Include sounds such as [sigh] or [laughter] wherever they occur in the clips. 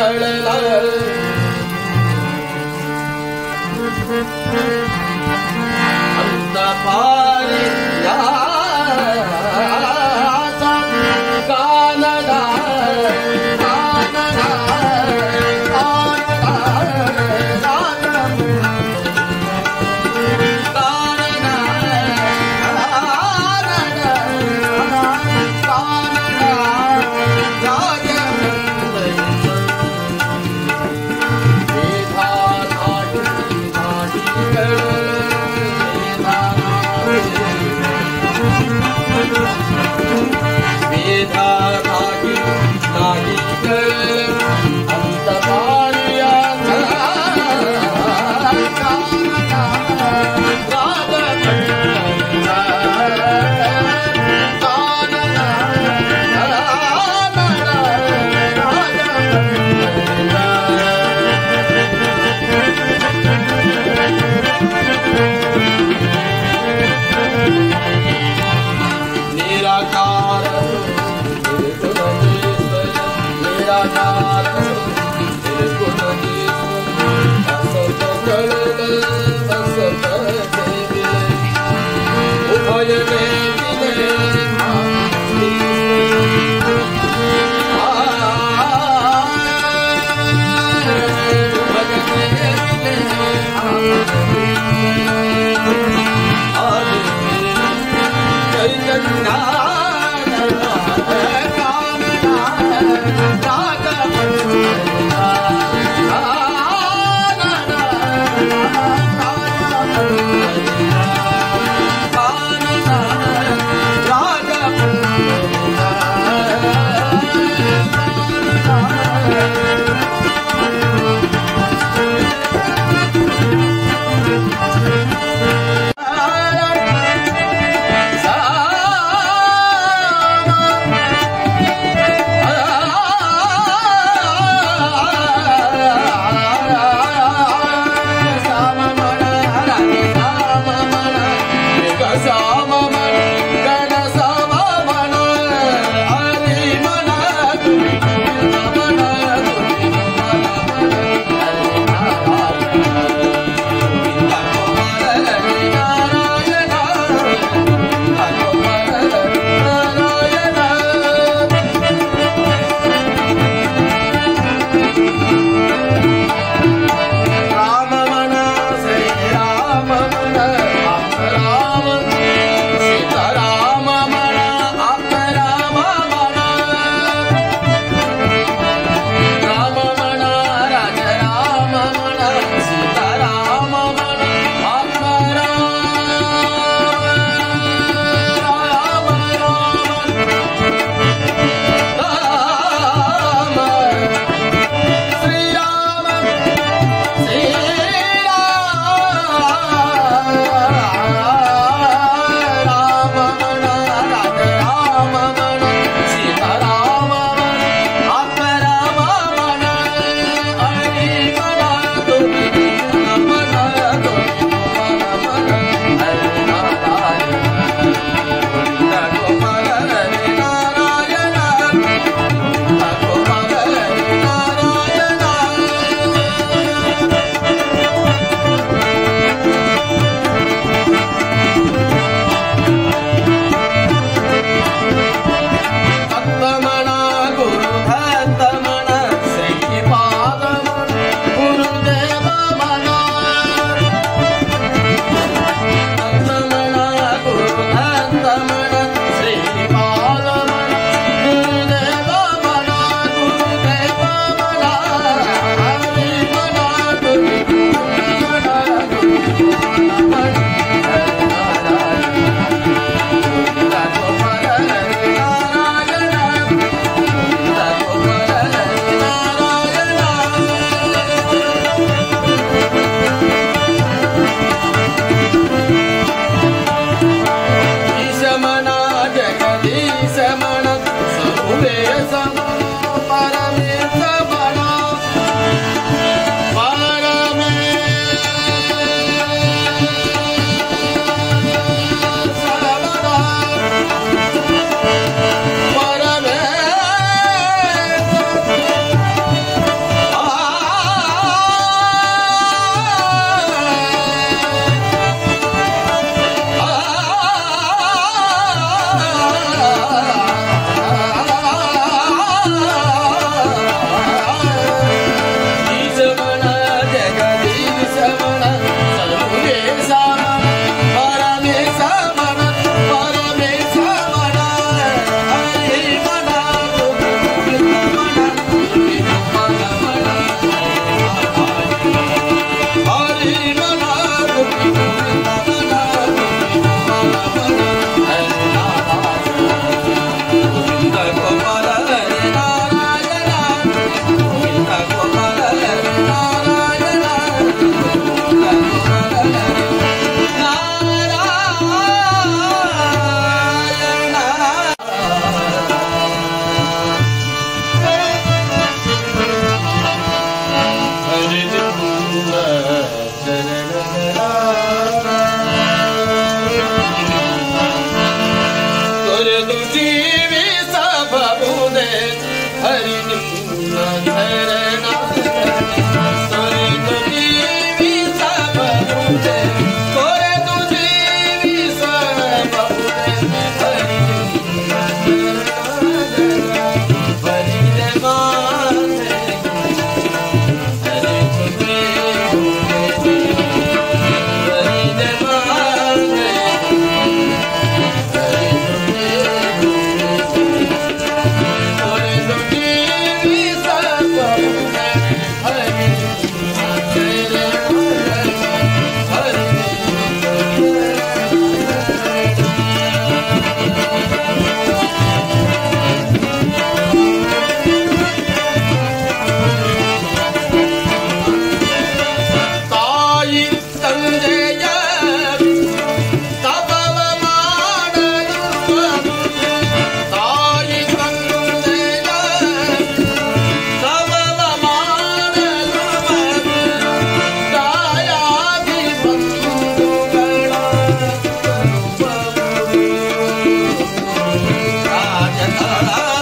I love you. 艰难 Bye. [laughs]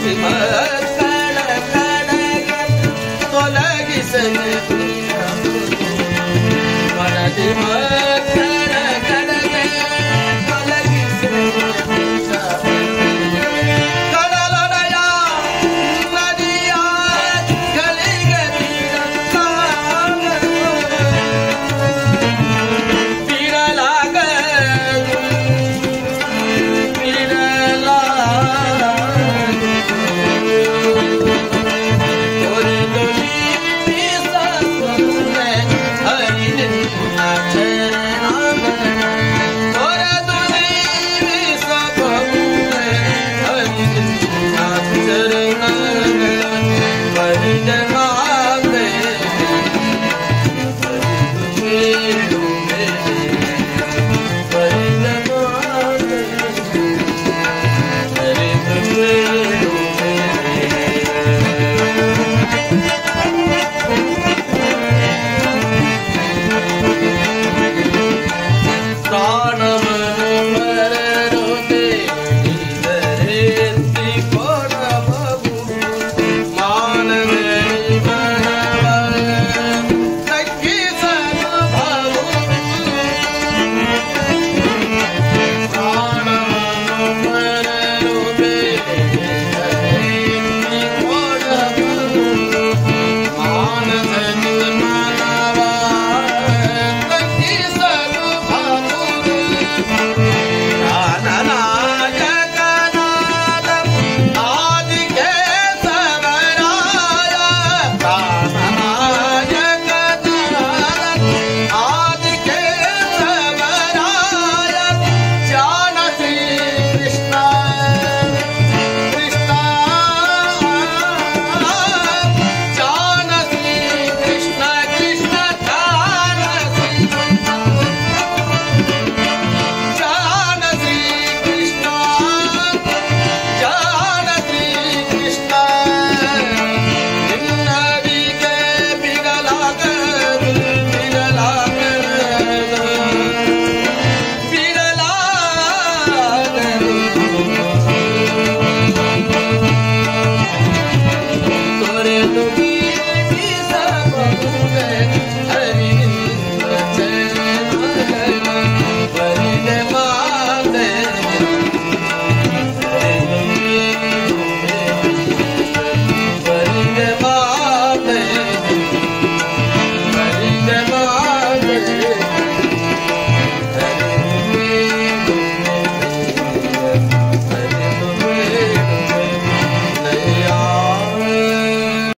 تھي مٿا کڙل